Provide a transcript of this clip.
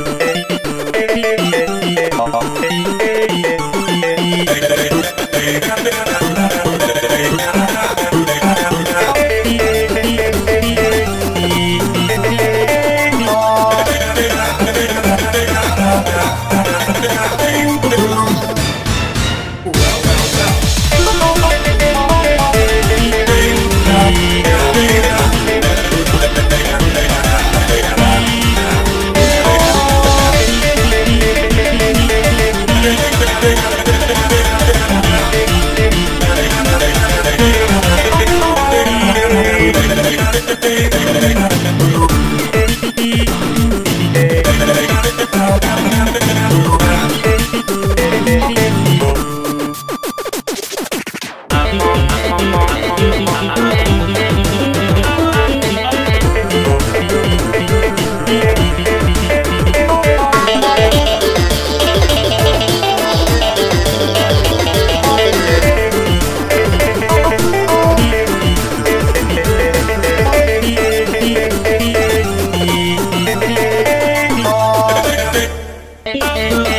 Yeah. te है